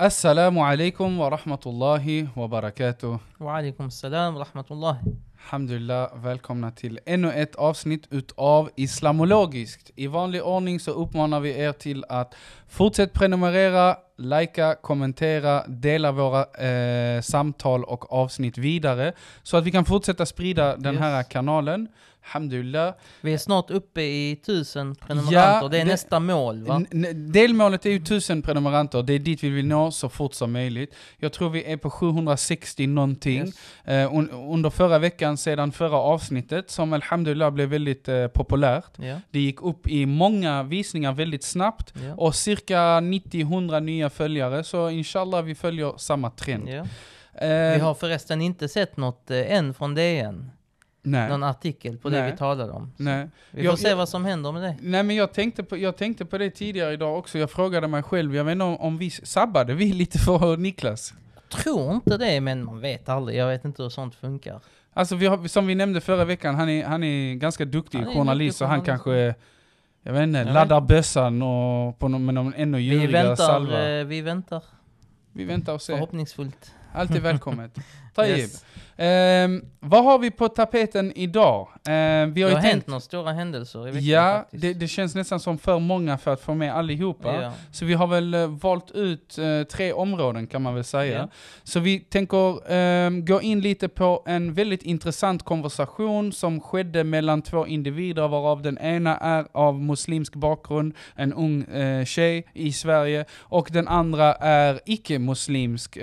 Wa rahmatullahi wa barakatuh. Wa alaikum salam wa rahmatullah. Alhamdulillah, välkomna till ännu ett avsnitt utav Islamologiskt. I vanlig ordning så uppmanar vi er till att fortsätta prenumerera, likea, kommentera, dela våra eh, samtal och avsnitt vidare så att vi kan fortsätta sprida den Yes. här kanalen. Alhamdulillah. Vi är snart uppe i tusen prenumeranter, det är det- nästa mål va? Delmålet är ju 1000 prenumeranter, det är dit vi vill nå så fort som möjligt. Jag tror vi är på 760 någonting. Yes. Eh, un- under förra veckan, sedan förra avsnittet, som alhamdulillah blev väldigt eh, populärt. Ja, Det gick upp i många visningar väldigt snabbt ja. och cirka 90-100 nya följare, så inshallah vi följer samma trend. ja. Eh, Vi har förresten inte sett något eh, än från DN, nej, någon artikel på det Nej. vi talade om. nej. Vi Jag- får se jag- vad som händer med det. nej, men jag tänkte, på, jag tänkte på det tidigare idag också. Jag frågade mig själv, jag vet inte om, om vi sabbade vi lite för Niklas? Jag tror inte det, men man vet aldrig. Jag vet inte hur sånt funkar. Alltså vi har, som vi nämnde förra veckan, han är, han är ganska duktig Han är journalist så han kanske, jag vet inte, Jag laddar bössan och på någon, med någon ännu Vi djurigare salva. väntar, eh, vi väntar Vi väntar och ser. förhoppningsfullt. Alltid välkommet. Tayyib. Yes. Ehm, vad har vi på tapeten idag? Ehm, vi Det har har ju hänt tänkt, några stora händelser i veckan ja, det, det känns nästan som för många för att få med allihopa. Ja. Så vi har väl eh, valt ut eh, tre områden kan man väl säga. Ja. Så vi tänker ehm, gå in lite på en väldigt intressant konversation som skedde mellan två individer varav den ena är av muslimsk bakgrund, en ung eh, tjej i Sverige, och den andra är icke-muslimsk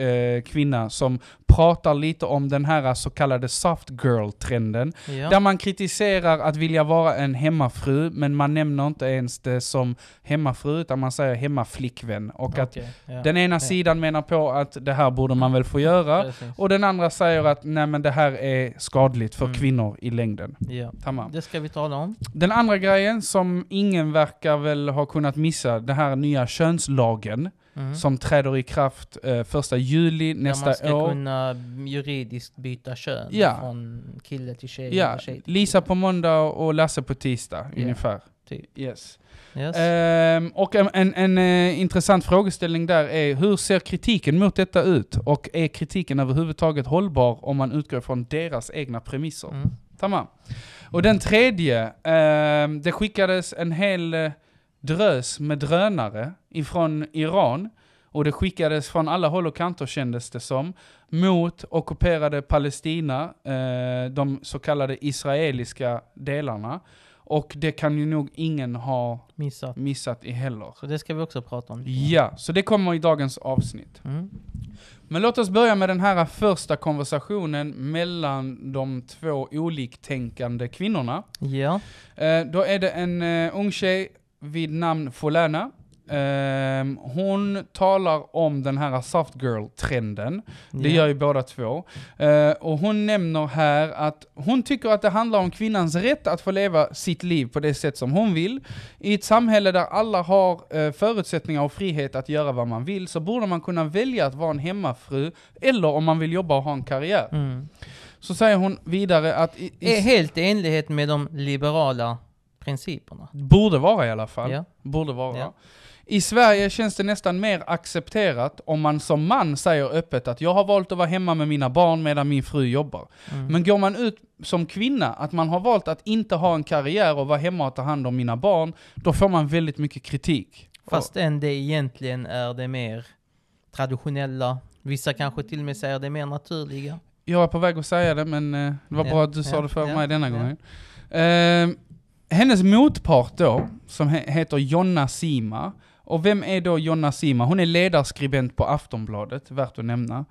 kvinna som pratar lite om den här så kallade soft girl-trenden. Ja. Där man kritiserar att vilja vara en hemmafru, men man nämner inte ens det som hemmafru, utan man säger hemmaflickvän. Och att Okej, ja. den ena ja. sidan menar på att det här borde man väl få göra, Precis. och den andra säger att nej men det här är skadligt för Mm. kvinnor i längden. Ja. Tamam. Det ska vi tala om. Den andra grejen som ingen verkar väl ha kunnat missa, den här nya könslagen Mm. som träder i kraft eh, första juli Där man ska nästa år. kunna juridiskt byta kön Ja. från kille till tjej. Ja, tjej till Lisa på måndag och Lasse på tisdag Ja. ungefär. Typ. Yes. Yes. Ehm, och en, en, en eh, intressant frågeställning där är, hur ser kritiken mot detta ut? Och är kritiken överhuvudtaget hållbar om man utgår från deras egna premisser? Mm. Tamam. Och den tredje, ehm, det skickades en hel eh, drös med drönare ifrån Iran. Och det skickades från alla håll och kanter kändes det som, mot ockuperade Palestina, eh, de så kallade israeliska delarna. Och det kan ju nog ingen ha Missat. missat i heller. Så det ska vi också prata om. Ja, så det kommer i dagens avsnitt. Mm. Men låt oss börja med den här första konversationen mellan de två oliktänkande kvinnorna. Ja. Eh, då är det en eh, ung tjej vid namn Folana. Ehm, hon talar om den här soft girl-trenden. Det ja. gör ju båda två. Eh, och hon nämner här att hon tycker att det handlar om kvinnans rätt att få leva sitt liv på det sätt som hon vill. I ett samhälle där alla har eh, förutsättningar och frihet att göra vad man vill så borde man kunna välja att vara en hemmafru eller om man vill jobba och ha en karriär. Mm. Så säger hon vidare att i, i, helt i enlighet med de liberala principerna. borde vara i alla fall. Ja. Borde vara. Ja. I Sverige känns det nästan mer accepterat om man som man säger öppet att jag har valt att vara hemma med mina barn medan min fru jobbar. Mm. Men går man ut som kvinna, att man har valt att inte ha en karriär och vara hemma och ta hand om mina barn, då får man väldigt mycket kritik. Fast än det egentligen är det mer traditionella. Vissa kanske till och med säger det mer naturliga. Jag är på väg att säga det, men eh, det var Ja, bra att du sa ja, det för ja, mig denna gången. Eh, hennes motpart då, som he- heter Jonna Sima, och vem är då Jonna Sima? Hon är ledarskribent på Aftonbladet, värt att nämna.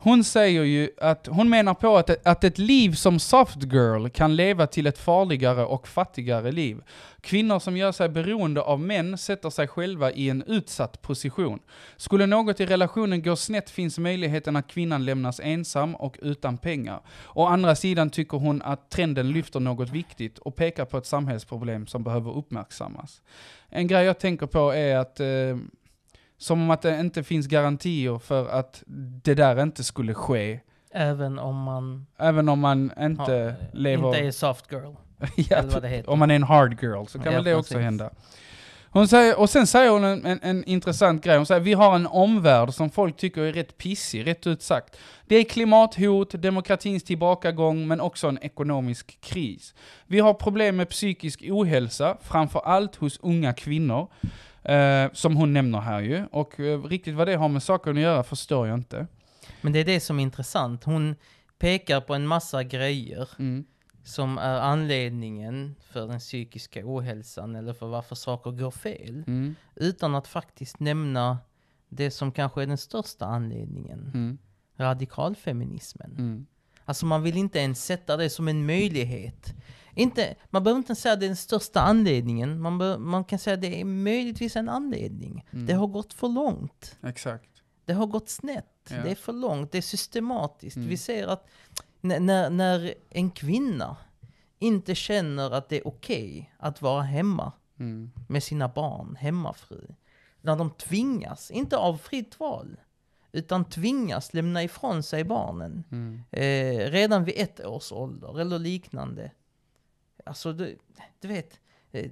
Hon säger ju att, hon menar på att, ett- att ett liv som soft girl kan leva till ett farligare och fattigare liv. Kvinnor som gör sig beroende av män sätter sig själva i en utsatt position. Skulle något i relationen gå snett finns möjligheten att kvinnan lämnas ensam och utan pengar. Å andra sidan tycker hon att trenden lyfter något viktigt och pekar på ett samhällsproblem som behöver uppmärksammas. En grej jag tänker på är att eh, som om att det inte finns garantier för att det där inte skulle ske. Även om man Även om man inte har- lever... inte är soft girl. ja, om man är en hard girl så kan Ja, väl det också precis. hända. Hon säger, och sen säger hon en, en, en intressant grej. Hon säger vi har en omvärld som folk tycker är rätt pissig, rätt ut sagt. Det är klimathot, demokratins tillbakagång, men också en ekonomisk kris. Vi har problem med psykisk ohälsa, framför allt hos unga kvinnor. Eh, som hon nämner här ju. Och eh, riktigt vad det har med saken att göra förstår jag inte. Men det är det som är intressant. Hon pekar på en massa grejer Mm. Som är anledningen för den psykiska ohälsan eller för varför saker går fel. Mm. Utan att faktiskt nämna det som kanske är den största anledningen. Mm. Radikalfeminismen. Mm. Alltså man vill inte ens sätta det som en möjlighet. Inte, man behöver inte säga att det är den största anledningen. Man, bör, man kan säga att det är möjligtvis en anledning. Mm. Det har gått för långt. Exakt. Det har gått snett. Ja. Det är för långt. Det är systematiskt. Mm. Vi ser att när, när, när en kvinna inte känner att det är okej att vara hemma Mm. med sina barn, hemmafru. När de tvingas, inte av fritt val, utan tvingas lämna ifrån sig barnen Mm. eh, redan vid ett års ålder eller liknande. Alltså, du, du vet, eh,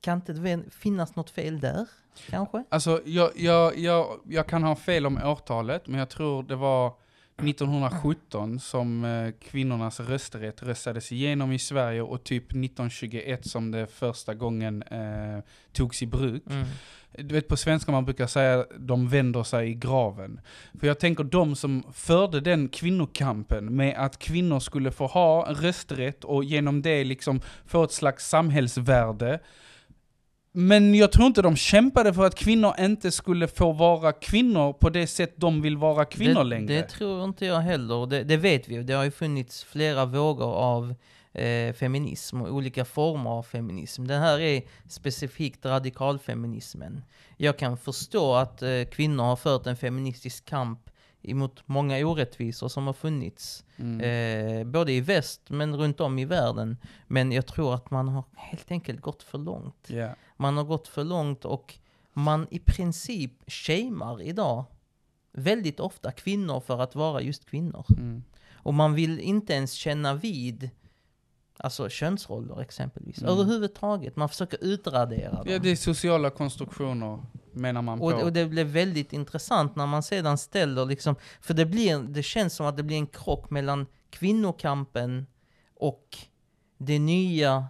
kan inte det finnas något fel där, kanske? Alltså, jag, jag, jag, jag kan ha fel om årtalet, men jag tror det var 1917 som eh, kvinnornas rösträtt röstades igenom i Sverige och typ 1921 som det första gången eh, togs i bruk. Mm. Du vet på svenska man brukar säga de vänder sig i graven. För jag tänker de som förde den kvinnokampen med att kvinnor skulle få ha rösträtt och genom det liksom få ett slags samhällsvärde. Men jag tror inte de kämpade för att kvinnor inte skulle få vara kvinnor på det sätt de vill vara kvinnor det, längre. Det tror inte jag heller. Det, det vet vi. Det har ju funnits flera vågor av eh, feminism och olika former av feminism. Den här är specifikt radikalfeminismen. Jag kan förstå att eh, kvinnor har fört en feministisk kamp emot många orättvisor som har funnits. Mm. Eh, både i väst men runt om i världen. Men jag tror att man har helt enkelt gått för långt. Ja. Man har gått för långt och man i princip shamear idag väldigt ofta kvinnor för att vara just kvinnor. Mm. Och man vill inte ens känna vid Alltså könsroller exempelvis. Mm. Överhuvudtaget. Man försöker utradera dem. ja, det är sociala konstruktioner menar man på. och, och det blev väldigt intressant när man sedan ställer liksom, för det, blir, det känns som att det blir en krock mellan kvinnokampen och det nya,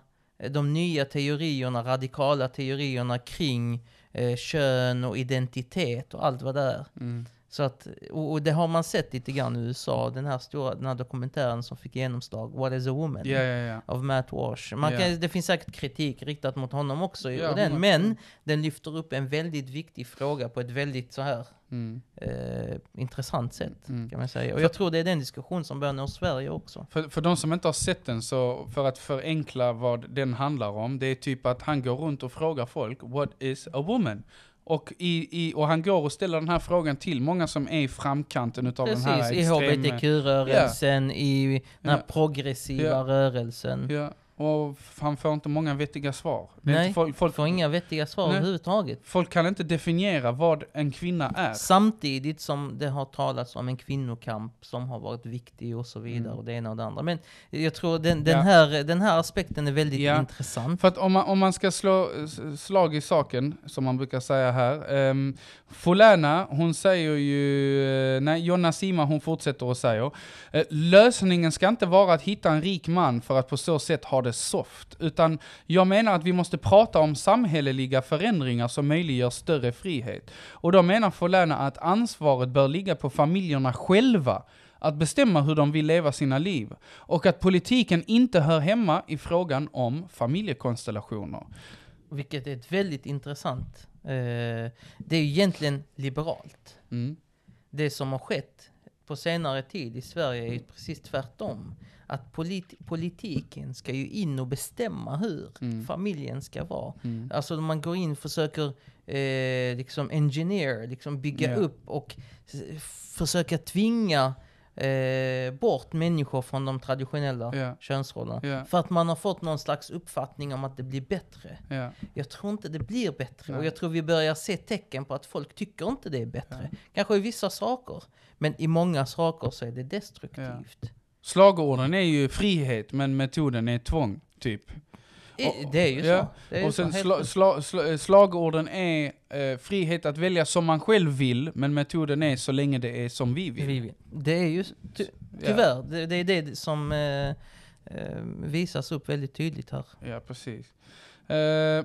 de nya teorierna, radikala teorierna kring eh, kön och identitet och allt vad det är. Mm. Så att, och, och det har man sett lite grann i USA, den här stora den här dokumentären som fick genomslag, What is a woman? Ja, ja, ja. Av Matt Walsh. Man kan, det finns säkert kritik riktat mot honom också, och den, 100%. men den lyfter upp en väldigt viktig fråga på ett väldigt så här Mm. eh, intressant sätt. Mm. Kan man säga. Och För- jag tror det är den diskussion som bör nå Sverige också. För, för de som inte har sett den, så för att förenkla vad den handlar om, det är typ att han går runt och frågar folk, what is a woman? Och, i, i, och han går och ställer den här frågan till många som är i framkanten utav den här Precis, i hbtq-rörelsen, i den här Ja. progressiva Ja. rörelsen. Och han får inte många vettiga svar. Nej, folk, folk, Får inga vettiga svar Nej. överhuvudtaget. folk kan inte definiera vad en kvinna är. Samtidigt som det har talats om en kvinnokamp som har varit viktig och så vidare Mm. och det ena och det andra. Men jag tror den, den, Ja. här, den här aspekten är väldigt Ja. intressant. För att om man, om man ska slå slag i saken, som man brukar säga här. Um, Fulana, hon säger ju, eh, nej Jonna Sima hon fortsätter och säger, eh, lösningen ska inte vara att hitta en rik man för att på så sätt ha det soft. Utan jag menar att vi måste prata om samhälleliga förändringar som möjliggör större frihet. Och då menar Fulana att ansvaret bör ligga på familjerna själva att bestämma hur de vill leva sina liv. Och att politiken inte hör hemma i frågan om familjekonstellationer. Vilket är ett väldigt intressant. Eh, det är egentligen liberalt. Mm. Det som har skett på senare tid i Sverige är precis tvärtom. Att polit politiken ska ju in och bestämma hur Mm. familjen ska vara. Mm. Alltså man går in och försöker eh, liksom engineer, liksom bygga Ja. upp och försöka tvinga eh, bort människor från de traditionella Ja. könsrollerna. Ja. För att man har fått någon slags uppfattning om att det blir bättre. Ja. Jag tror inte det blir bättre och Nej. jag tror vi börjar se tecken på att folk tycker inte det är bättre. Kanske i vissa saker, men i många saker så är det destruktivt. Slagorden är ju frihet, men metoden är tvång, typ. I- Det är ju ja. så. Är Och sen så, sla, sla, sla, slagorden är eh, frihet att välja som man själv vill, men metoden är så länge det är som vi vill. Vi vill. Det är ju ty, Ja. tyvärr, det, det är det som eh, eh, visas upp väldigt tydligt här. Ja, precis. Eh,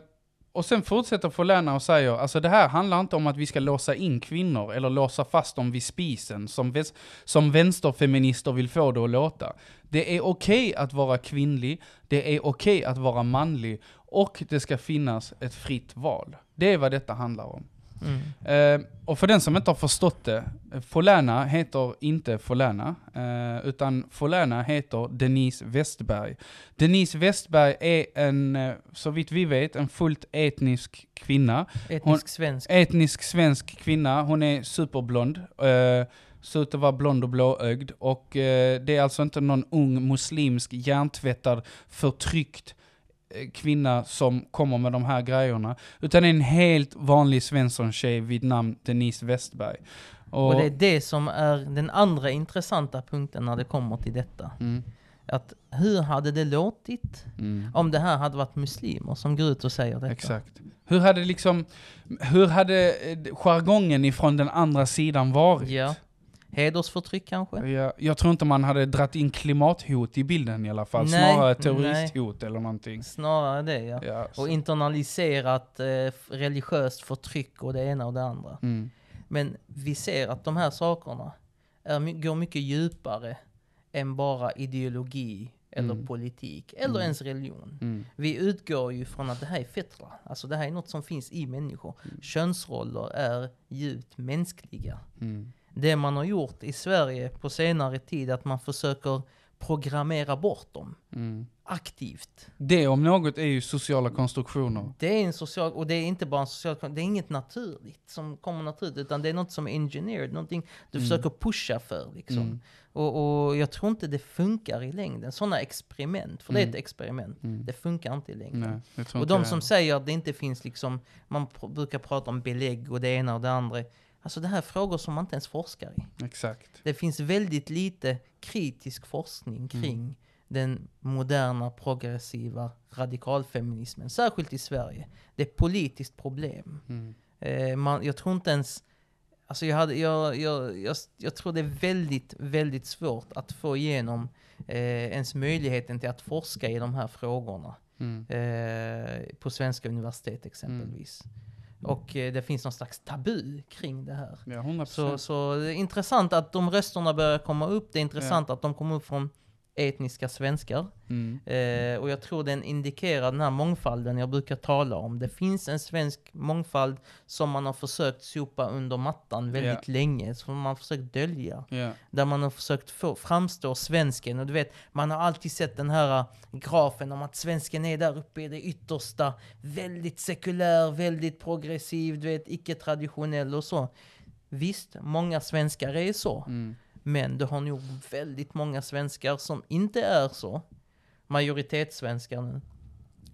och sen fortsätter Folena och säger, alltså det här handlar inte om att vi ska låsa in kvinnor eller låsa fast dem vid spisen, som, väs- som vänsterfeminister vill få det att låta. Det är okej att vara kvinnlig, det är okej att vara manlig, och det ska finnas ett fritt val. Det är vad detta handlar om. Mm. Eh, och för den som inte har förstått det, Folana heter inte Folana, eh, utan Folana heter Denise Westberg. Denise Westberg är en, eh, så vitt vi vet, en fullt etnisk kvinna. Etnisk Hon- svensk. Etnisk svensk kvinna, hon är superblond. Eh, ser ut att vara blond och blåögd. Och eh, det är alltså inte någon ung muslimsk hjärntvättad, förtryckt kvinna som kommer med de här grejerna. Utan en helt vanlig Svensson-tjej vid namn Denise Westberg. Och, Och det är det som är den andra intressanta punkten när det kommer till detta. mm, Att hur hade det låtit mm, om det här hade varit muslimer som går ut och säger detta? exakt. Hur hade liksom, hur hade eh, jargongen ifrån den andra sidan varit? Ja. Hedersförtryck kanske? Ja, jag tror inte man hade dratt in klimathot i bilden i alla fall. Nej, Snarare terroristhot eller någonting. Snarare det ja. Ja, Och internaliserat eh, religiöst förtryck och det ena och det andra. mm, Men vi ser att de här sakerna är, går mycket djupare än bara ideologi eller Mm. politik eller Mm. ens religion. mm, Vi utgår ju från att det här är fitra, alltså det här är något som finns i människor. Könsroller är djupt mänskliga. mm, Det man har gjort i Sverige på senare tid att man försöker programmera bort dem mm. aktivt. Det om något är ju sociala konstruktioner. Det är en social, och det är inte bara en social, det är inget naturligt som kommer naturligt, utan det är något som är engineered, någonting du Mm. försöker pusha för liksom. Mm, Och, och jag tror inte det funkar i längden, sådana experiment, för det är Mm. ett experiment, mm. det funkar inte i längden. Nej, Och de som säger att det inte finns liksom, man brukar prata om belägg och det ena och det andra. Alltså det här är frågor som man inte ens forskar i. Exakt. Det finns väldigt lite kritisk forskning kring den moderna progressiva radikalfeminismen, särskilt i Sverige. Det är ett politiskt problem. Mm, Eh, man, jag tror inte ens, alltså jag, hade, jag, jag, jag, jag tror det är väldigt, väldigt svårt att få igenom eh, ens möjligheten till att forska i de här frågorna mm, eh, på svenska universitet exempelvis. Och eh, det finns någon slags tabu kring det här. ja, 100%. Så, så det är intressant att de rösterna börjar komma upp. Det är intressant att de kommer upp från etniska svenskar. Mm, Eh, och jag tror den indikerar den här mångfalden jag brukar tala om. Det finns en svensk mångfald som man har försökt sopa under mattan väldigt länge, som man har försökt dölja. ja, Där man har försökt få, framstå svensken. Och du vet, man har alltid sett den här äh, grafen om att svensken är där uppe i det yttersta. Väldigt sekulär, väldigt progressiv, du vet, icke-traditionell och så. Visst, många svenskar är så. mm, Men det har nog väldigt många svenskar som inte är så. Majoritetssvenskar nu.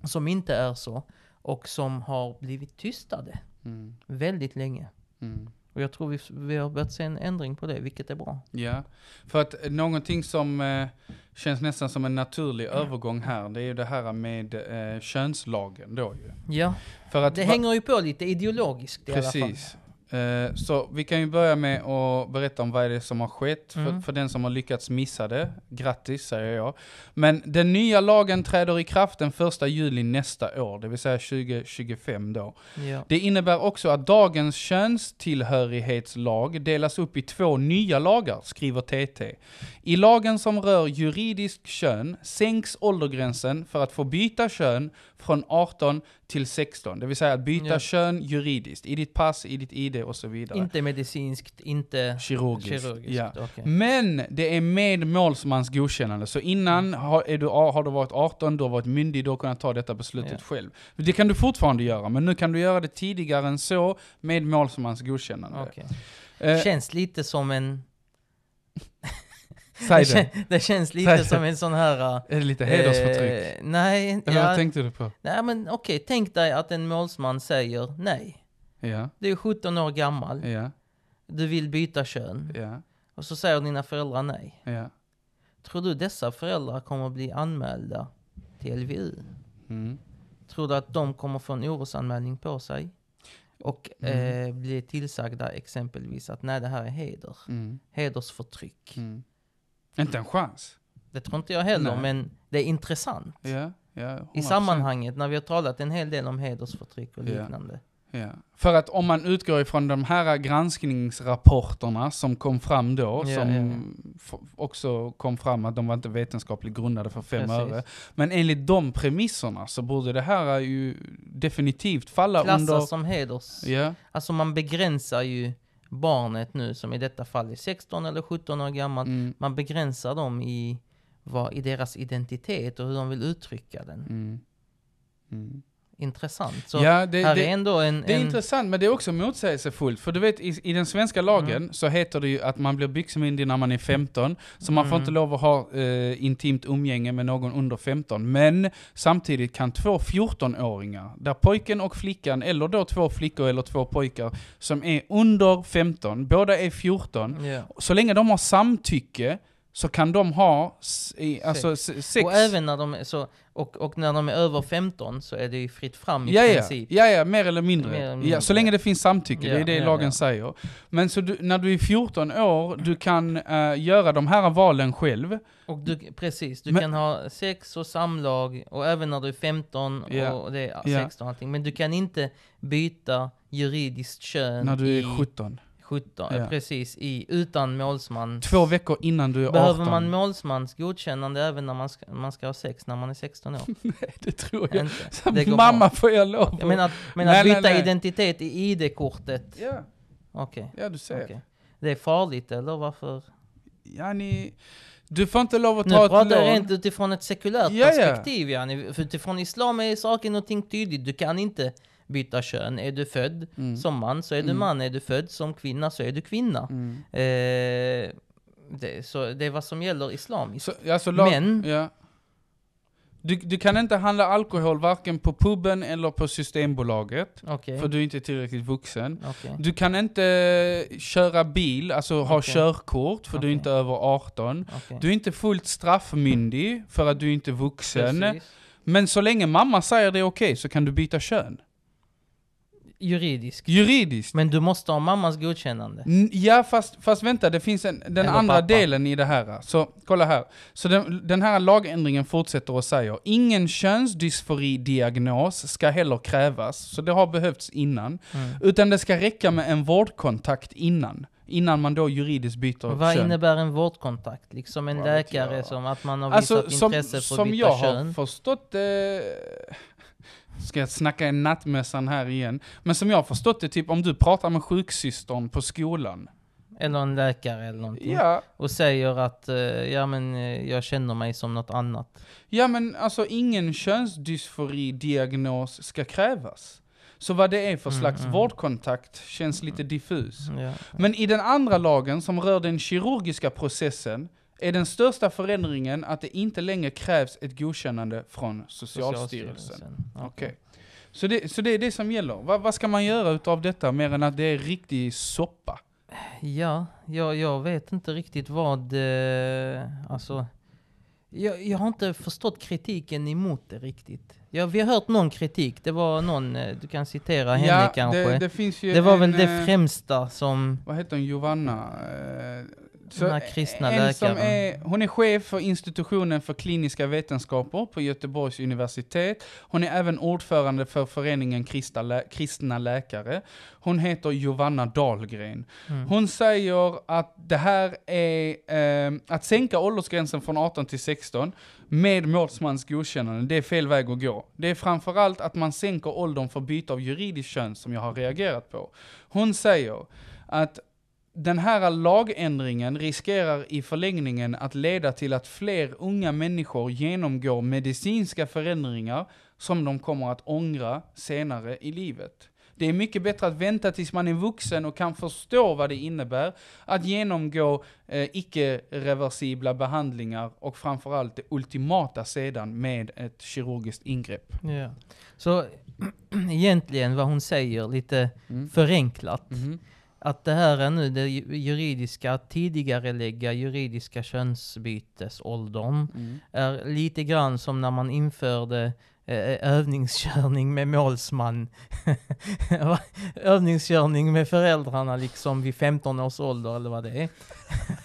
Som inte är så. Och som har blivit tystade mm, väldigt länge. mm. Och jag tror vi, vi har börjat se en ändring på det, vilket är bra. Ja, för att eh, någonting som eh, känns nästan som en naturlig övergång här, det är ju det här med eh, könslagen då ju. Ja, För att det hänger ju på lite ideologiskt i alla fall. Precis. Eh, så vi kan ju börja med att berätta om vad är det som har skett. För, Mm. för den som har lyckats missa det, grattis säger jag. Men den nya lagen träder i kraft den första juli nästa år, det vill säga 2025 då. Ja. Det innebär också att dagens könstillhörighetslag delas upp i två nya lagar, skriver TT. I lagen som rör juridiskt kön sänks åldergränsen för att få byta kön från 18 till 16. Det vill säga att byta Ja. kön juridiskt, i ditt pass, i ditt ID och så vidare. Inte medicinskt, inte Kirurgiskt. kirurgiskt. Ja. okej. Men det är med målsmans godkännande. Så innan har, är du, har du varit 18, du har varit myndig, du har kunnat ta detta beslutet Ja. själv. Det kan du fortfarande göra, men nu kan du göra det tidigare än så med målsmans godkännande. Okej. Eh, Känns lite som en... säg det, det. det känns lite som en sån här... Är det lite hedersförtryck? Eh, nej, Eller vad ja, tänkte du på? nej men okej, tänk dig att en målsman säger nej. Ja, Du är 17 år gammal, ja, du vill byta kön. ja, Och så säger dina föräldrar nej. ja. Tror du dessa föräldrar kommer bli anmälda till LVU? Mm. Tror du att de kommer få en orosanmälning på sig? Och Mm. eh, bli tillsagda exempelvis att nej, det här är heder. Mm. Hedersförtryck. Mm. Inte en chans. Det tror inte jag heller, Nej. men det är intressant. Ja, ja, I 100%. sammanhanget när vi har talat en hel del om hedersförtryck och Ja. liknande. Ja. För att om man utgår ifrån de här granskningsrapporterna som kom fram då, Ja, som ja, också kom fram att de var inte vetenskapligt grundade för fem Precis. öre. Men enligt de premisserna så borde det här ju definitivt falla Klassas under... som heders... Ja, Alltså man begränsar ju barnet nu, som i detta fall är 16 eller 17 år gammalt. mm, Man begränsar dem i, vad, i deras identitet och hur de vill uttrycka den. mm, mm. Intressant. Så ja, det, här det, är ändå en... det är en intressant, men det är också motsägelsefullt. För du vet, i, i den svenska lagen så heter det ju att man blir byxmyndig när man är 15. Så man får Mm. inte lov att ha eh, intimt umgänge med någon under 15. Men samtidigt kan två 14-åringar, där pojken och flickan, eller då två flickor eller två pojkar, som är under 15, båda är 14, ja. så länge de har samtycke så kan de ha i, alltså, s- sex. Och även när de är så, och, och när de är över 15 så är det ju fritt fram i Ja, ja. princip. ja, ja, mer eller mindre. Mer eller Ja, mindre. så länge det finns samtycke, det är Ja, det ja, lagen ja. säger. Men så du, när du är 14 år, du kan eh, göra de här valen själv. Och du, precis, du Men- kan ha sex och samlag och även när du är 15 Ja. och det är Ja. 16 och allting. Men du kan inte byta juridiskt kön När du i är 17. 17, Ja. precis, i, utan målsman. Två veckor innan du är 18. Behöver man målsmans godkännande även när man ska, man ska ha sex när man är 16 år? det tror jag. Inte. Det mamma får jag lov Jag menar, att- men Nej, att nej, byta nej. identitet i ID-kortet, Ja, okej. ja du ser. okej. Det är farligt eller varför? Ja, ni, du får inte lov att Nu ta ett pratar jag lån. rent utifrån ett sekulärt ja. perspektiv. Ja. För utifrån islam är saken någonting tydligt. Du kan inte byta kön. Är du född Mm. som man så är du Mm. man. Är du född som kvinna så är du kvinna. Mm. Eh, det, så det är vad som gäller islamiskt. Så, alltså, Men- Ja. Du, du kan inte handla alkohol varken på puben eller på Systembolaget. Okej. För du är inte tillräckligt vuxen. okej. Du kan inte köra bil, alltså ha Okej. körkort, för du är inte över 18. okej. Du är inte fullt straffmyndig, för att du är inte vuxen. Precis. Men så länge mamma säger det är okej, så kan du byta kön. Juridiskt. Juridiskt. Men du måste ha mammas godkännande. N- Ja, fast, fast vänta, det finns en, den Eller andra pappa. delen i det här. Så kolla här. Så den, den här lagändringen fortsätter och säger, ingen könsdysfori-diagnos ska heller krävas, så det har behövts innan. Mm. Utan det ska räcka med en vårdkontakt innan. Innan man då juridiskt byter Vad kön. innebär en vårdkontakt? Liksom en Vad vet läkare jag. som att man har visat Alltså, som, intresse för som att byta jag kön? har förstått det... Ska jag snacka i nattmässan här igen? Men som jag har förstått det, typ om du pratar med sjuksystern på skolan. Eller en läkare eller någonting. Ja, Och säger att, eh, ja men eh, jag känner mig som något annat. Ja men alltså ingen könsdysfori-diagnos ska krävas. Så vad det är för Mm, slags mm. vårdkontakt känns lite diffus. Ja. Men i den andra lagen som rör den kirurgiska processen är den största förändringen att det inte längre krävs ett godkännande från Socialstyrelsen. Okej. Så, det, så det är det som gäller. Va, vad ska man göra utav detta mer än att det är riktig soppa? Ja, jag, jag vet inte riktigt vad, eh, alltså, jag, jag har inte förstått kritiken emot det riktigt. Ja, vi har hört någon kritik, det var någon, eh, du kan citera henne kanske. Det, Det, det var en, väl det eh, främsta som, vad heter hon, Giovanna? Eh, Den här kristna en som är, hon är chef för institutionen för kliniska vetenskaper på Göteborgs universitet. Hon är även ordförande för föreningen kristna, lä kristna läkare. Hon heter Giovanna Dahlgren. mm, Hon säger att det här är eh, att sänka åldersgränsen från 18 till 16 med målsmans godkännande, det är fel väg att gå. Det är framförallt att man sänker åldern för byte av juridiskt kön som jag har reagerat på. Hon säger att den här lagändringen riskerar i förlängningen att leda till att fler unga människor genomgår medicinska förändringar som de kommer att ångra senare i livet. Det är mycket bättre att vänta tills man är vuxen och kan förstå vad det innebär att genomgå eh, icke-reversibla behandlingar och framförallt det ultimata sedan med ett kirurgiskt ingrepp. ja. Så egentligen vad hon säger, lite Mm. förenklat, Mhm. Att det här är nu det ju- juridiska, tidigare lägga juridiska könsbytesåldern Mm. är lite grann som när man införde eh, övningskörning med målsman. övningskörning med föräldrarna liksom vid 15 års ålder eller vad det är.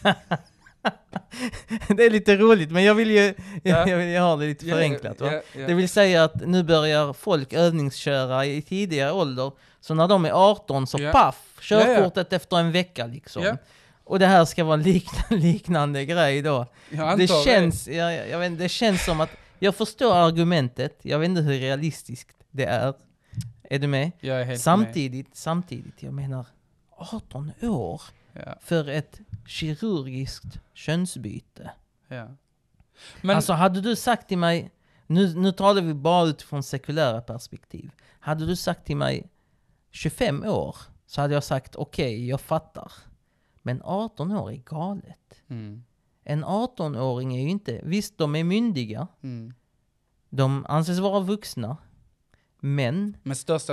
det är lite roligt men jag vill ju, Ja. jag vill ju ha det lite förenklat va. Ja, Det vill säga att nu börjar folk övningsköra i tidigare ålder, så när de är 18 så paff, körkortet efter en vecka liksom. Och det här ska vara en liknande, liknande grej då. Det känns, jag, jag, jag vet, det känns som att, jag förstår argumentet, jag vet inte hur realistiskt det är. Är du med? Jag är helt Samtidigt, samtidigt, jag menar 18 år med. För ett kirurgiskt könsbyte. ja. Men, Alltså hade du sagt till mig, nu, nu talar vi bara utifrån sekulära perspektiv. Hade du sagt till mig 25 år så hade jag sagt okej, jag fattar. Men 18 år är galet. mm, En 18-åring är ju inte, visst de är myndiga, mm. de anses vara vuxna, men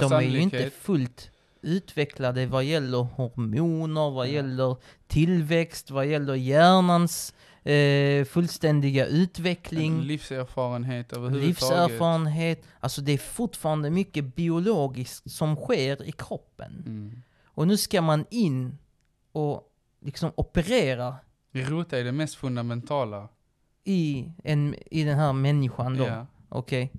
de är ju inte fullt utvecklade vad gäller hormoner, vad gäller tillväxt, vad gäller hjärnans eh, fullständiga utveckling. Livserfarenhet överhuvudtaget. livserfarenhet. Alltså det är fortfarande mycket biologiskt som sker i kroppen. Mm. Och nu ska man in och liksom operera Vi rotar i det mest fundamentala. i, en, i den här människan då. Ja. Okej.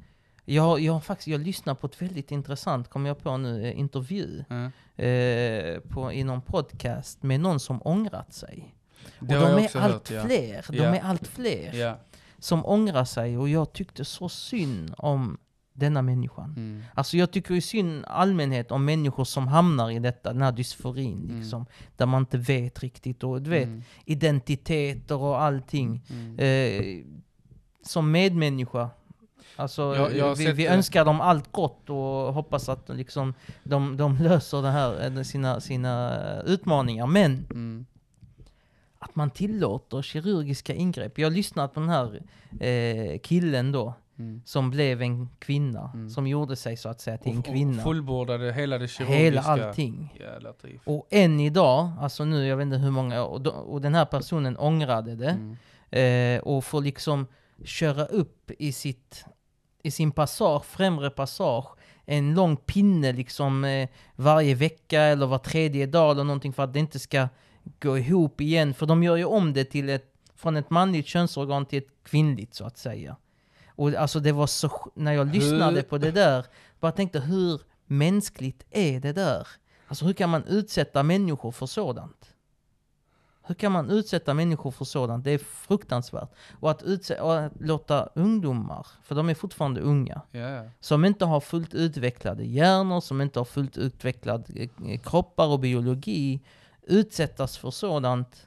Jag, jag har faktiskt, jag lyssnar på ett väldigt intressant, kommer jag på nu, eh, intervju Ja. eh, på, i någon podcast med någon som ångrat sig. Och de är allt hört, ja. fler, de är allt fler som ångrar sig och jag tyckte så synd om denna människan. Mm. Alltså jag tycker i synd allmänhet om människor som hamnar i detta, den här dysforin Mm. liksom. Där man inte vet riktigt och du vet, Mm. identiteter och allting. Mm. Eh, som medmänniska. Alltså Jag- jag vi, vi det. önskar dem allt gott och hoppas att liksom, de, de löser det här, eh, sina, sina utmaningar. Men Mm. att man tillåter kirurgiska ingrepp. Jag har lyssnat på den här eh, killen då, Mm. som blev en kvinna. Mm. Som gjorde sig så att säga till en Och- och kvinna. Fullbordade hela det kirurgiska. Hela allting. Och än idag, alltså nu, jag vet inte hur många år, och, och den här personen ångrade det. Mm. Eh, och får liksom köra upp i, sitt, i sin passage, främre passage, en lång pinne liksom eh, varje vecka eller var tredje dag eller någonting för att det inte ska gå ihop igen. För de gör ju om det till ett, från ett manligt könsorgan till ett kvinnligt så att säga. Och alltså det var så, när jag lyssnade på det där, bara tänkte hur mänskligt är det där? Alltså hur kan man utsätta människor för sådant? Hur kan man utsätta människor för sådant? Det är fruktansvärt. Och att, utse- och att låta ungdomar, för de är fortfarande unga, ja. som inte har fullt utvecklade hjärnor, som inte har fullt utvecklade eh, kroppar och biologi, utsättas för sådant.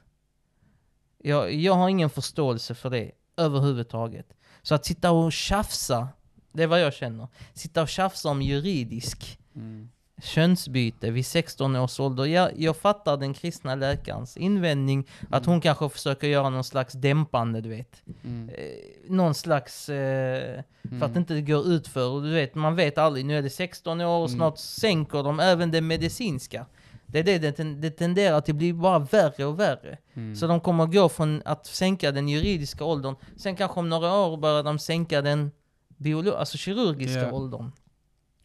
Jag, jag har ingen förståelse för det överhuvudtaget. Så att sitta och tjafsa, det är vad jag känner. Sitta och tjafsa om juridisk Mm. Könsbyte vid 16 års ålder. Jag, jag fattar den kristna läkarens invändning att hon kanske försöker göra någon slags dämpande, du vet. Mm. Eh, någon slags, eh, för att Mm. inte det går ut för du vet, man vet aldrig, nu är det 16 år och Mm. snart sänker de även det medicinska. Det är det, det, ten- det tenderar till att bli bara värre och värre. Mm. Så de kommer gå från att sänka den juridiska åldern, sen kanske om några år börjar de sänka den biolo- alltså kirurgiska Ja. åldern.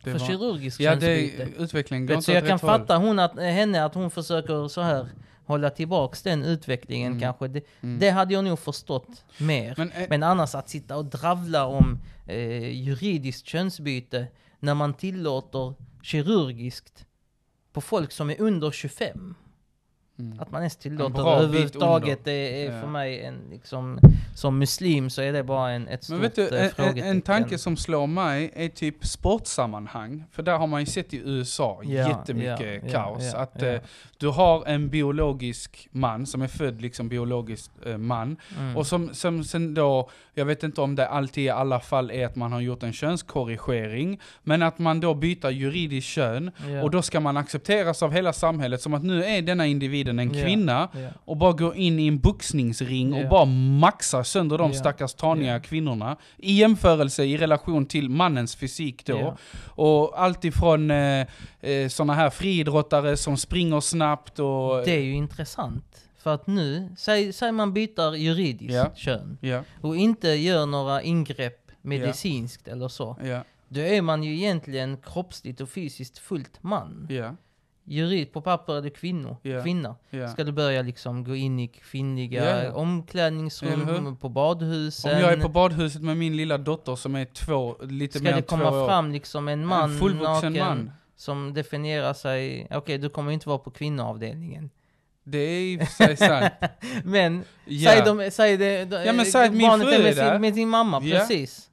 Det för var- kirurgiskt Ja, det, könsbyte. utvecklingen går Vet, så jag kan håll. fatta hon att, eh, henne att hon försöker så här hålla tillbaks den utvecklingen Mm. kanske. Det, Mm. det hade jag nog förstått mer. Men, eh, Men annars att sitta och dravla om eh, juridiskt könsbyte när man tillåter kirurgiskt på folk som är under 25. Mm. Att man ens En tillåter överhuvudtaget under. är, Ja. för mig en liksom, som muslim så är det bara en, ett stort Men vet du, eh, en, en, frågetecken. en tanke som slår mig är typ sportsammanhang. För där har man ju sett i USA Ja, jättemycket ja, kaos. ja, att ja. eh, du har en biologisk man som är född liksom biologisk eh, man. Mm. Och som, som sen då, jag vet inte om det alltid i alla fall är att man har gjort en könskorrigering. Men att man då byter juridiskt kön. ja. Och då ska man accepteras av hela samhället som att nu är denna individen en Ja. kvinna. ja. Och bara gå in i en boxningsring och Ja. bara maxa sönder de Ja. stackars taniga kvinnorna. I jämförelse i relation till mannens fysik då. Och allt ifrån eh, eh, såna här friidrottare som springer snabbt och... Det är ju intressant. För att nu, säg, säg man byter juridiskt kön och inte gör några ingrepp medicinskt eller så, då är man ju egentligen kroppsligt och fysiskt fullt man. Jurid på papper är du kvinno, Ja. kvinna. ja. Ska du börja liksom gå in i kvinnliga. Eller omklädningsrum, hur? på badhusen. Om jag är på badhuset med min lilla dotter som är två, lite Ska mer det än två komma år. fram liksom en man en fullvuxen naken man. som definierar sig, okej du kommer inte vara på kvinnoavdelningen. Det är i och för sig sant. Men, Ja. säg, de, säg det, de, Ja, men säg att min barnet fru är med sin, med sin mamma, precis.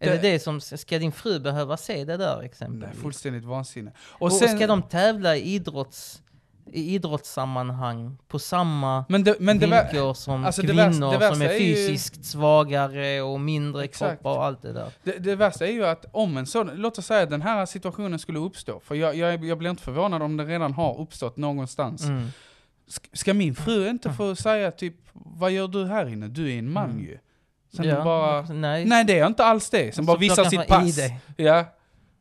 Är Det- det som, ska din fru behöva se det där Nej, exempelvis? fullständigt vansinne. och, Och sen, ska de tävla i idrotts i idrottssammanhang på samma men det, men det var, villkor som alltså det kvinnor värsta- det värsta som är är ju- fysiskt svagare och mindre Exakt. kroppar och allt det där. det, det värsta är ju att om en sån, låt oss säga att den här situationen skulle uppstå, för jag, jag, jag blir inte förvånad om det redan har uppstått någonstans. Mm. Sk- Ska min fru inte få säga typ, vad gör du här inne? Du är en man Mm. ju. Sen Ja, bara, nej. nej det är inte alls det. Sen bara Så visa plocka sitt pass. Ja.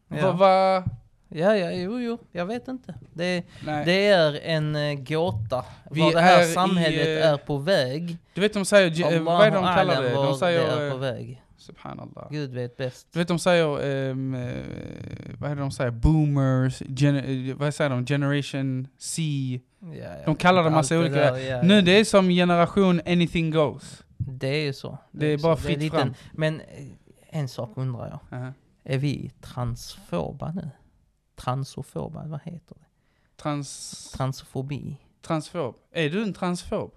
Ja. Va, va, Ja, ja, jo, jo, jag vet inte. Det, det är en uh, gåta. Vi Var det här är i, samhället eh, är på väg. Du vet de säger, ge- eh, vad är det de kallar det? De det är på säger, eh, väg. subhanallah. Gud vet bäst. Du vet de säger, eh, vad är det de säger? Boomers, gen, eh, vad säger de? Generation C. Ja, De kallar det massa olika- där, ja, Nu det är som generation anything goes. Det är ju så. Det är bara så. fritt lite- fram. Men eh, en sak undrar jag. Aha. Är vi transfoba nu? Transofoba, vad heter det? Trans, Transfobi? transfob. Är du en transfob?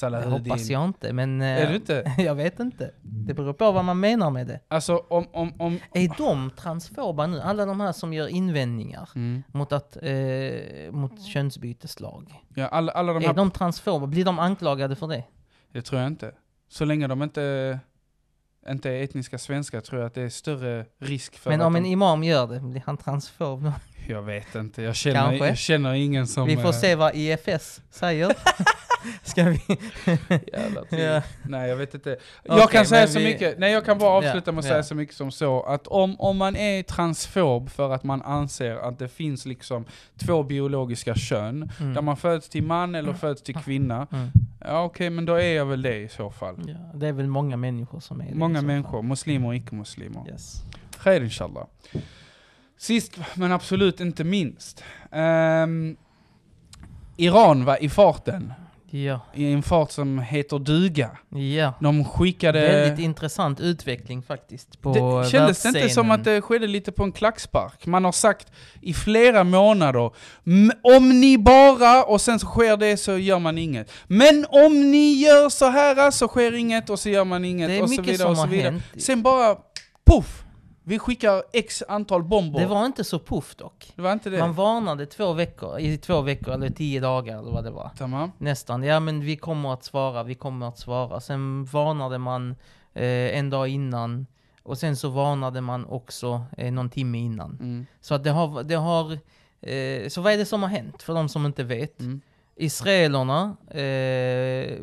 Det hoppas jag inte, men... eh, Är du inte? jag vet inte. Det beror på vad man menar med det. Alltså om, om, om... Är de transfoba nu? Alla de här som gör invändningar Mm. mot, att, eh, mot könsbyteslag. Ja, alla, alla de Är här... de transfoba? Blir de anklagade för det? Det tror jag inte. Så länge de inte, inte är etniska svenskar tror jag att det är större risk för Men om en de, imam gör det, blir han transfob då? Jag vet inte. Jag känner, Kanske. jag känner ingen som... Vi får eh, se vad IFS säger. Ska vi? Jävla tid. Ja. Nej jag vet inte. Jag kan säga så vi- mycket, nej jag kan bara avsluta med att ja. säga så mycket som så att om, om man är transfob för att man anser att det finns liksom två biologiska kön, Mm. där man föds till man eller föds till kvinna, Mm. ja okej men då är jag väl det i så fall. Ja, det är väl många människor som är det. Många människor, muslimer och icke-muslimer. fall. Yes. Khair inshallah. Sist men absolut inte minst. Ehm, Iran var i farten. Ja, I en fart som heter duga. ja. De skickade... Väldigt intressant utveckling faktiskt på det, kändes det inte som att det skedde lite på en klackspark? Man har sagt i flera månader, "M- om ni bara, och sen så sker det så gör man inget. Men om ni gör så här så sker inget och så gör man inget Det är och så mycket vidare och som så har vidare. hänt. Sen bara, poff! Vi skickar x antal bomber. Det var inte så puff dock. det var inte det? Man varnade två veckor, i två veckor eller tio dagar eller vad det var. Tamam. Nästan. Ja men vi kommer att svara, vi kommer att svara. Sen varnade man eh, en dag innan. Och sen så varnade man också eh, någon timme innan. Mm. Så att det har, det har eh, så vad är det som har hänt för de som inte vet? Mm. Israelerna eh,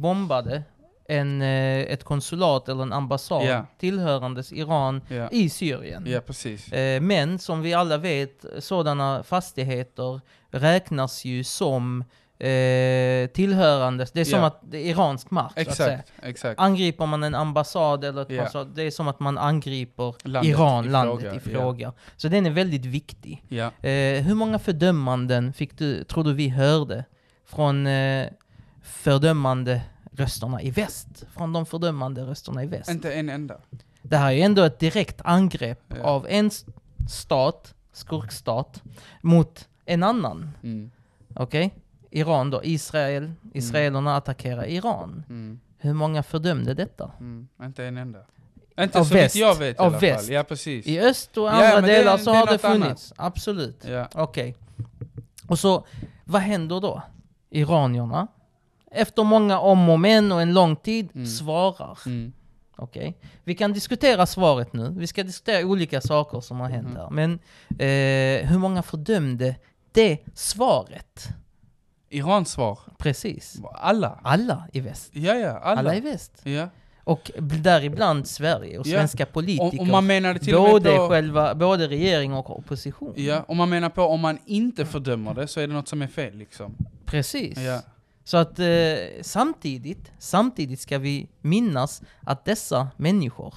bombade en, eh, ett konsulat eller en ambassad Ja. tillhörandes Iran Ja. i Syrien. ja, precis. Eh, men som vi alla vet, sådana fastigheter räknas ju som eh, tillhörandes, det är som att det är iransk mark. Exakt, exakt. Angriper man en ambassad eller ett konsulat, det är som att man angriper Landet Iran, i landet fråga, i fråga. Så den är väldigt viktig. Eh, hur många fördömanden fick du, tror du vi hörde från eh, fördömande rösterna i väst? Från de fördömande rösterna i väst? Inte en enda. Det här är ju ändå ett direkt angrepp Ja. av en stat, skurkstat, mot en annan. Mm. Okej? Iran då, Israel. Israelerna attackerar Iran. Mm. Hur många fördömde detta? Mm. Inte en enda. Inte Av så väst. jag vet i Av alla väst. fall. Ja, precis. I öst och Ja, andra det är- delar så det har det något annat. funnits. Absolut. Ja. Okej. Och så, vad händer då? Iranierna, efter många om och men och en lång tid, Mm. svarar. Mm. Okej? Vi kan diskutera svaret nu. Vi ska diskutera olika saker som har hänt Mhm. här. Men eh, hur många fördömde det svaret? Irans svar. Precis. Alla. Alla i väst. Ja, ja. Alla. Alla i väst. Ja. Och däribland Sverige och Ja. svenska politiker. Om, man menade till och med både, på... själva, både regering och opposition. Ja, om man menar på om man inte fördömer det så är det något som är fel liksom. Precis. Ja. Så att eh, samtidigt, samtidigt ska vi minnas att dessa människor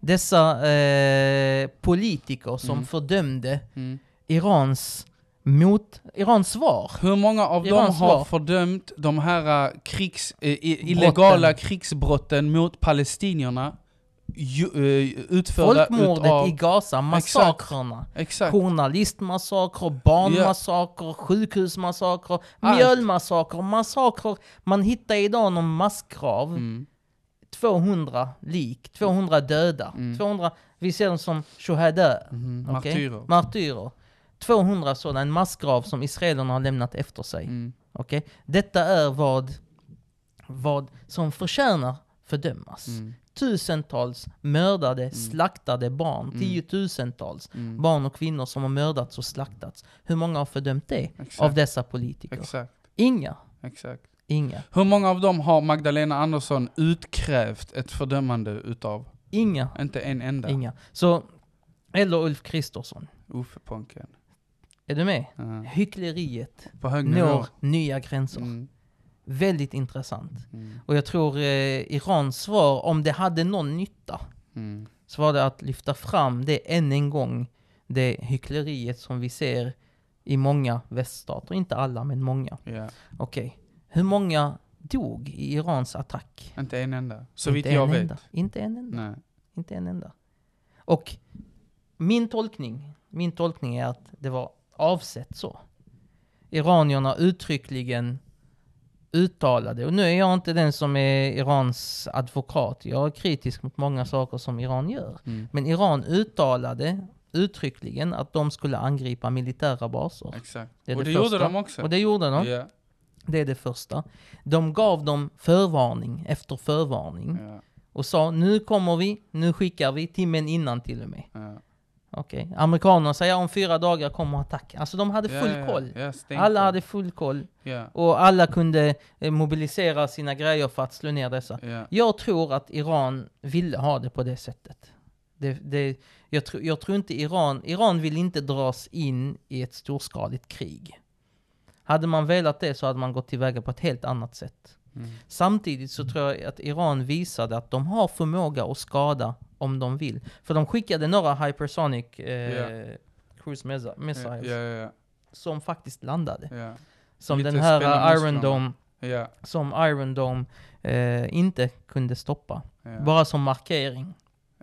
dessa eh, politiker som Mm. fördömde Mm. Irans mot, Irans svar. Hur många av dem Irans har svar. fördömt de här eh, krigs, eh, illegala Brotten. krigsbrotten mot palestinierna ju, eh, utförda Folkmordet utav... i Gaza, massakrerna. Exakt. Journalistmassakrer, barnmassakrer, sjukhusmassakrer, Allt. mjölmassakrer, massakrer. Man hittar idag någon massgrav, Mm. 200 lik, 200 döda. Mm. 200, vi ser dem som shuhada, Mhm. okej? Martyrer. martyrer. 200 sådana, en massgrav som israelerna har lämnat efter sig. Mm. Okej? Detta är vad, vad som förtjänar fördömas. Mm. Tusentals mördade, slaktade barn, Mm. tiotusentals Mm. barn och kvinnor som har mördats och slaktats. Hur många har fördömt det Exakt. av dessa politiker? Exakt. Inga. Exakt. Inga. Hur många av dem har Magdalena Andersson utkrävt ett fördömande utav? Inga. Inte en enda. Inga. Så, eller Ulf Kristersson. Uffe Ponken. Är du med? Ja. Hyckleriet På hög nivå. når nya gränser. Mm. Väldigt intressant. Mm. Och jag tror eh, Irans svar, om det hade någon nytta, Mm. så var det att lyfta fram det än en gång, det hyckleriet som vi ser i många väststater, inte alla men många. Ja. Okej, hur många dog i Irans attack? Inte en enda. Så vitt jag en vet. Enda. Inte en enda. Nej. Inte en enda. Och min tolkning, min tolkning är att det var avsett så. Iranierna uttryckligen uttalade, och nu är jag inte den som är Irans advokat, jag är kritisk mot många saker som Iran gör. Mm. Men Iran uttalade uttryckligen att de skulle angripa militära baser. Exakt. Det och det det gjorde de också. Och det gjorde de. Ja. Det är det första. De gav dem förvarning efter förvarning. Ja. Och sa nu kommer vi, nu skickar vi, timmen innan till och med. Ja. Okej. Amerikanerna säger om fyra dagar kommer attack. Alltså de hade full ja, koll. Ja, stenkoll. Alla hade full koll. Och alla kunde eh, mobilisera sina grejer för att slå ner dessa. Ja. Jag tror att Iran ville ha det på det sättet. Det, det, jag, tro, jag tror inte Iran, Iran vill inte dras in i ett storskaligt krig. Hade man velat det så hade man gått tillväga på ett helt annat sätt. Mm. Samtidigt så tror jag att Iran visade att de har förmåga att skada om de vill. För de skickade några hypersonic eh, Ja. cruise missiles Ja, ja, som faktiskt landade. Som Lite den här Iron. Dome, som Iron Dome eh, inte kunde stoppa. Bara som markering.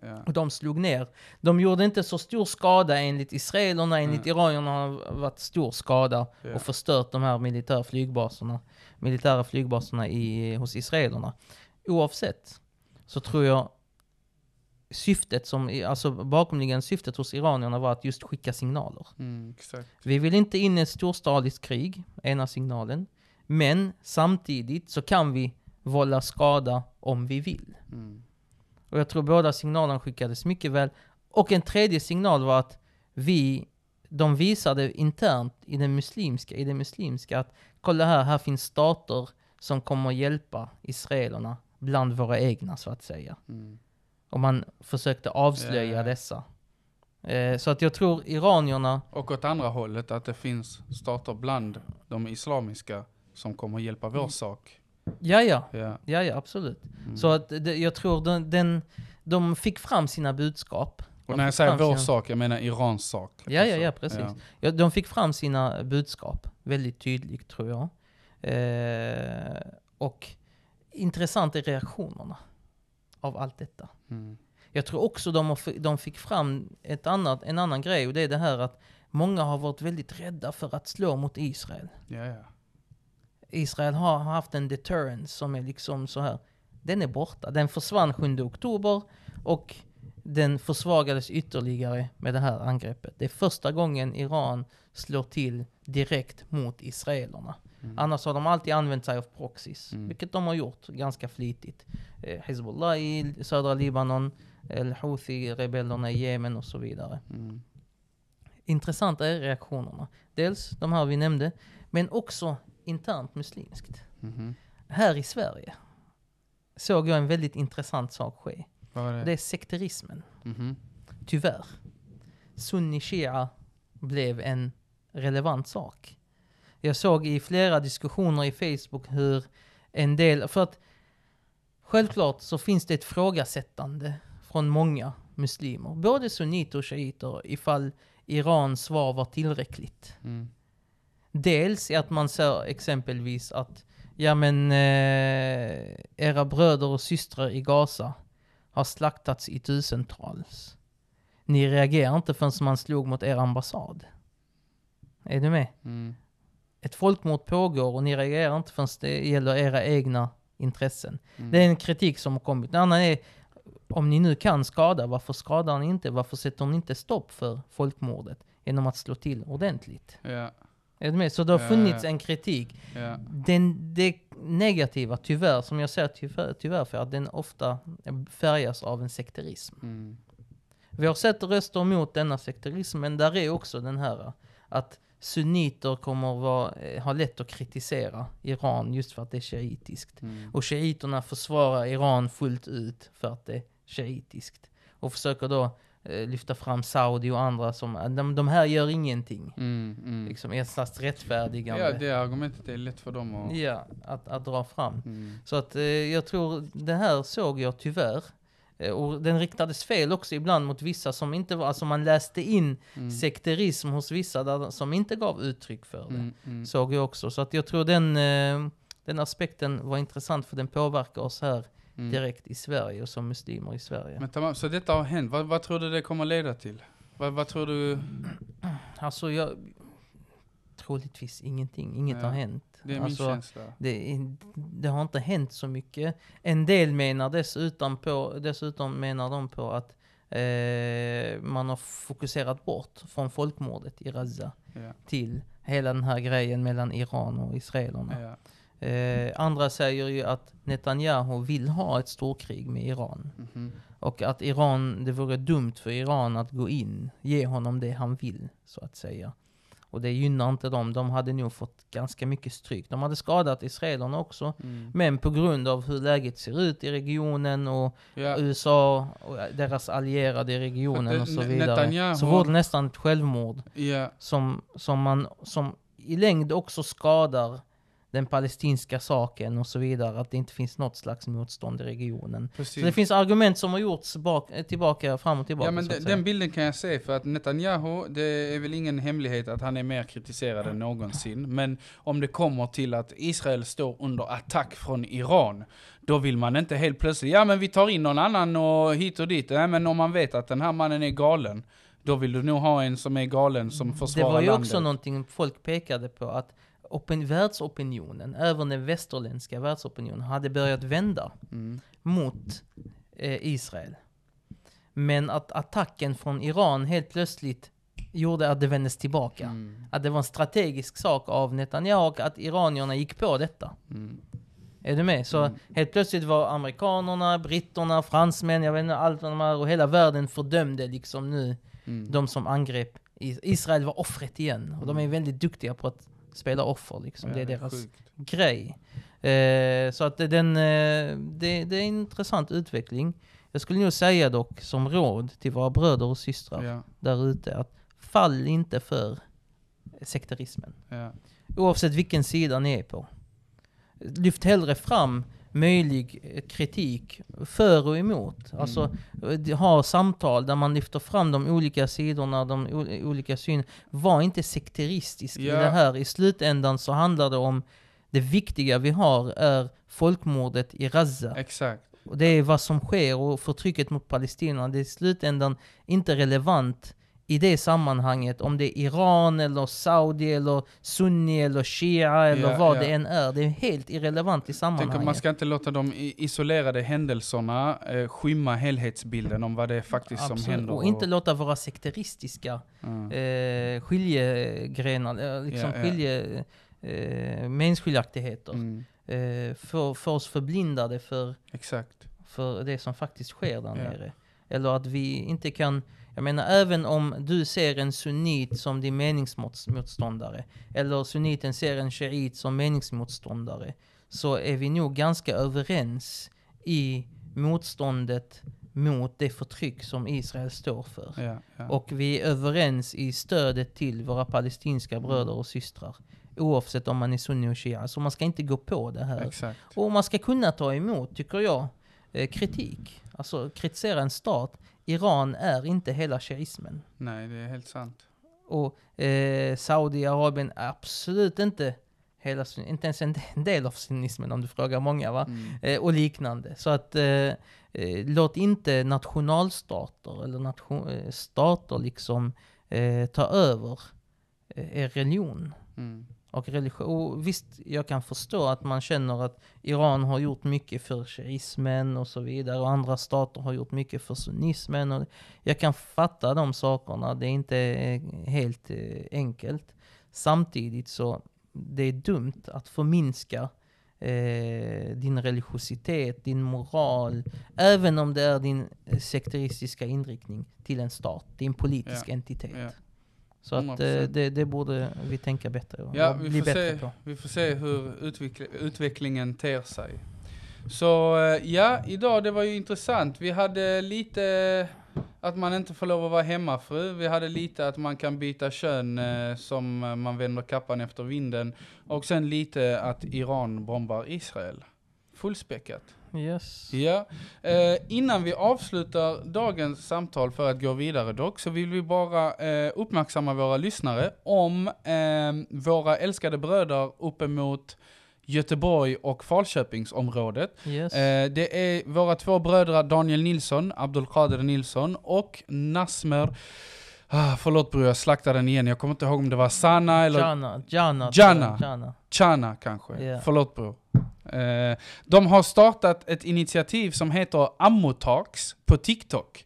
Ja. Och de slog ner. De gjorde inte så stor skada enligt israelerna, enligt Mm. iranierna har varit stor skada Ja. och förstört de här militära flygbaserna, militära flygbaserna i, hos israelerna. Oavsett så tror jag syftet som, alltså bakomliggande syftet hos iranierna var att just skicka signaler. Mm. Vi vill inte in i ett storskaligt krig, ena signalen. Men samtidigt så kan vi vålla skada om vi vill. Mm. Och jag tror båda signalerna skickades mycket väl. Och en tredje signal var att vi, de visade internt i den muslimska, i det muslimska att kolla här, här finns stater som kommer hjälpa israelerna bland våra egna så att säga. Mm. Och man försökte avslöja Ja, ja. dessa. Eh, så att jag tror iranierna, Och åt andra hållet, att det finns stater bland de islamiska som kommer hjälpa vår Mm. sak. Ja ja, Ja. ja ja absolut. Mm. Så att det, jag tror den, den, de fick fram sina budskap. och de när jag säger vår sina- sak, jag menar Irans sak. Ja, ja, Alltså, ja, precis. Ja, de fick fram sina budskap väldigt tydligt tror jag. Eh, och intressant är reaktionerna av allt detta. Mm. Jag tror också de, de fick fram ett annat, en annan grej och det är det här att många har varit väldigt rädda för att slå mot Israel. Ja, ja. Israel har haft en deterrence som är liksom så här. Den är borta. Den försvann 7 oktober och den försvagades ytterligare med det här angreppet. Det är första gången Iran slår till direkt mot israelerna. Mm. Annars har de alltid använt sig av proxys, Mm. vilket de har gjort ganska flitigt. Eh, Hezbollah i södra Libanon, El-Houthi-rebellerna i Jemen och så vidare. Mm. Intressanta är reaktionerna. Dels de här vi nämnde, men också internt muslimskt. Mhm. Här i Sverige såg jag en väldigt intressant sak ske. Det? Det är sekterismen. Mhm. Tyvärr. Sunni-shia blev en relevant sak. Jag såg i flera diskussioner i Facebook hur en del, för att självklart så finns det ett frågasättande från många muslimer, både sunniter och shiiter, ifall Irans svar var tillräckligt. Mm. Dels i att man ser exempelvis att ja men eh, era bröder och systrar i Gaza har slaktats i tusentals. Ni reagerar inte förrän man slog mot er ambassad. Är du med? Mm. Ett folkmord pågår och ni reagerar inte förrän det gäller era egna intressen. Mm. Det är en kritik som har kommit. En annan är, om ni nu kan skada, varför skadar ni inte? Varför sätter ni inte stopp för folkmordet genom att slå till ordentligt? Ja, Är du med? Så det har funnits en kritik. Den, det negativa, tyvärr, som jag säger tyvärr, tyvärr för att den ofta färgas av en sekterism. Mm. Vi har sett röster mot denna sekterism, men där är också den här att sunniter kommer att vara, eh, ha lätt att kritisera Iran just för att det är shiitiskt. Mm. Och shiiterna försvarar Iran fullt ut för att det är shiitiskt. Och försöker då lyfta fram Saudi och andra som, eh, de, de här gör ingenting. Mm. Mm. Liksom ett slags rättfärdigande. Ja, det argumentet är lätt för dem att... Ja, att, att dra fram. Mm. Så att eh, jag tror, det här såg jag tyvärr. Eh, och den riktades fel också ibland mot vissa som inte var, alltså man läste in Mm. sekterism hos vissa där, som inte gav uttryck för det. Mm. Mm. Såg jag också. Så att jag tror den, eh, den aspekten var intressant för den påverkar oss här Mm. direkt i Sverige och som muslimer i Sverige. Men tamam, så detta har hänt, vad, vad tror du det kommer leda till? Vad, vad tror du? Alltså jag, troligtvis ingenting, inget Ja, har hänt. Det är min alltså, känsla. det, det har inte hänt så mycket. En del menar dessutom på, dessutom menar de på att eh, man har fokuserat bort från folkmordet i Gaza Ja. till hela den här grejen mellan Iran och israelerna. Ja. Eh, andra säger ju att Netanyahu vill ha ett storkrig med Iran. Mhm. Och att Iran, det vore dumt för Iran att gå in, ge honom det han vill, så att säga. Och det gynnar inte dem, de hade nog fått ganska mycket stryk. De hade skadat israelerna också, Mm. men på grund av hur läget ser ut i regionen och Ja. USA och deras allierade i regionen För och så vidare. Netanyahu- Så var det nästan ett självmord Ja. som, som, man, som i längd också skadar den palestinska saken och så vidare. Att det inte finns något slags motstånd i regionen. Precis. Så det finns argument som har gjorts bak, eh, tillbaka, fram och tillbaka. Ja men så att de, säga. den bilden kan jag se för att Netanyahu, det är väl ingen hemlighet att han är mer kritiserad än någonsin. Men om det kommer till att Israel står under attack från Iran, då vill man inte helt plötsligt, ja men vi tar in någon annan och hit och dit. Nej men om man vet att den här mannen är galen, då vill du nog ha en som är galen som det försvarar var ju landet. också någonting folk pekade på att open, världsopinionen, även den västerländska världsopinionen, hade börjat vända Mm. mot eh, Israel. Men att attacken från Iran helt plötsligt gjorde att det vändes tillbaka. Mm. Att det var en strategisk sak av Netanyahu och att iranierna gick på detta. Mm. Är du med? Så Mm. helt plötsligt var amerikanerna, britterna, fransmän, jag vet inte, allt de här och hela världen fördömde liksom nu Mm. de som angrep Is- Israel var offret igen. Och de är väldigt duktiga på att spela offer liksom. det är deras sjukt. grej. Eh, så att det, den, eh, det, det är en intressant utveckling. Jag skulle nog säga dock som råd till våra bröder och systrar Ja, där ute att fall inte för sekterismen. ja. Oavsett vilken sida ni är på. Lyft hellre fram möjlig eh, kritik för och emot. Mm. Alltså ha samtal där man lyfter fram de olika sidorna, de olika syn. Var inte sekteristisk i Ja. det här. I slutändan så handlar det om det viktiga vi har är folkmordet i Gaza. Exakt. Och det är vad som sker och förtrycket mot palestinierna. Det är i slutändan inte relevant i det sammanhanget om det är Iran eller Saudi eller Sunni eller Shia eller Ja, vad ja. det än är. Det är helt irrelevant i sammanhanget. man ska inte låta de isolerade händelserna eh, skymma helhetsbilden om vad det är faktiskt som Absolut. händer. Och inte låta våra sekteristiska Ja. eh, skiljegrenar, eh, liksom Ja, skilje, eh, meningsskiljaktigheter, Mm. eh, få, få oss förblindade för Exakt. för det som faktiskt sker där nere. Eller att vi inte kan, jag menar även om du ser en sunnit som din meningsmotståndare, eller sunniten ser en shiit som meningsmotståndare, så är vi nog ganska överens i motståndet mot det förtryck som Israel står för. Ja, ja. Och vi är överens i stödet till våra palestinska bröder och systrar. Oavsett om man är sunni och shia. Så man ska inte gå på det här. Exakt. Och man ska kunna ta emot, tycker jag, eh, kritik. Alltså kritisera en stat. Iran är inte hela shiismen. Nej, det är helt sant. Och eh, Saudiarabien är absolut inte hela, inte ens en del av sunnismen om du frågar många va. Mm. Eh, och liknande. Så att eh, eh, låt inte nationalstater eller nation, eh, stater liksom eh, ta över er religion. Mm. Och religion. Och visst, jag kan förstå att man känner att Iran har gjort mycket för shiismen och så vidare. Och andra stater har gjort mycket för sunnismen. Och jag kan fatta de sakerna. Det är inte eh, helt eh, enkelt. Samtidigt så det är dumt att förminska eh, din religiositet, din moral, även om det är din eh, sekteristiska inriktning till en stat, din politisk entitet. Ja. Så att 100%. eh, det, det borde vi tänka bättre och Ja, vi får, bättre se, på. vi får se hur utveckl- utvecklingen ter sig. Så eh, ja, idag det var ju intressant. Vi hade lite att man inte får lov att vara hemmafru. Vi hade lite att man kan byta kön eh, som eh, man vänder kappan efter vinden. Och sen lite att Iran bombar Israel. Fullspäckat. Yes. Ja, eh, innan vi avslutar dagens samtal för att gå vidare dock, så vill vi bara eh, uppmärksamma våra lyssnare om eh, våra älskade bröder uppemot Göteborg och Falköpingsområdet. Yes. Eh, det är våra två bröder Daniel Nilsson, Abdulkader Nilsson och Nasmer Ah, förlåt bror, jag slaktade den igen. Jag kommer inte ihåg om det var Sana eller Jana. Jana. Jana. Jana. Chana kanske. Ja. Förlåt bror. Eh, de har startat ett initiativ som heter Ammotalks på TikTok.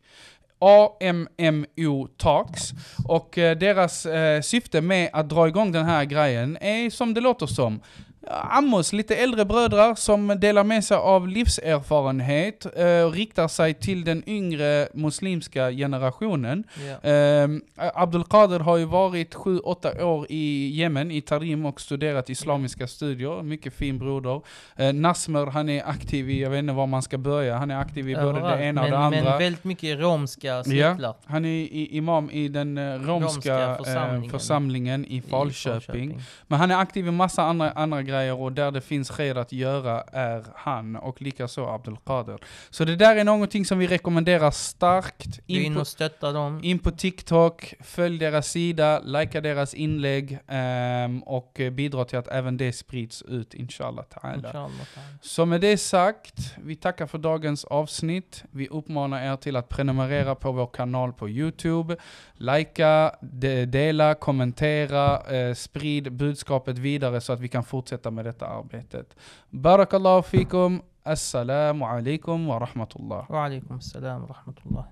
AMMO Talks. Och eh, deras eh, syfte med att dra igång den här grejen är som det låter som. Ammos, lite äldre brödrar som delar med sig av livserfarenhet eh, och riktar sig till den yngre muslimska generationen. Ja. Eh, Abdulkader har ju varit 7-8 år i Jemen, i Tarim och studerat islamiska studier. Mycket fin broder. Eh, Nasmer, han är aktiv i, jag vet inte var man ska börja, han är aktiv i både det ena och men, det andra. Men väldigt mycket romska cirklar. Han är i, imam i den eh, romska, Romska församlingen. församlingen. Eh, församlingen i i Falköping. Men han är aktiv i massa andra, andra grejer och där det finns sker att göra är han och likaså Abdulkader. Så det där är någonting som vi rekommenderar starkt. In In på, och stötta dem. in på TikTok, följ deras sida, likea deras inlägg ehm, och bidra till att även det sprids ut inshallah ta'ala. Inshallah ta'ala. Så med det sagt, vi tackar för dagens avsnitt. Vi uppmanar er till att prenumerera på vår kanal på Youtube. Likea, de- dela, kommentera, eh, sprid budskapet vidare så att vi kan fortsätta med detta arbetet. Barakallahu fikum, assalamu alaikum wa rahmatullah. Wa alaikum salam wa rahmatullah.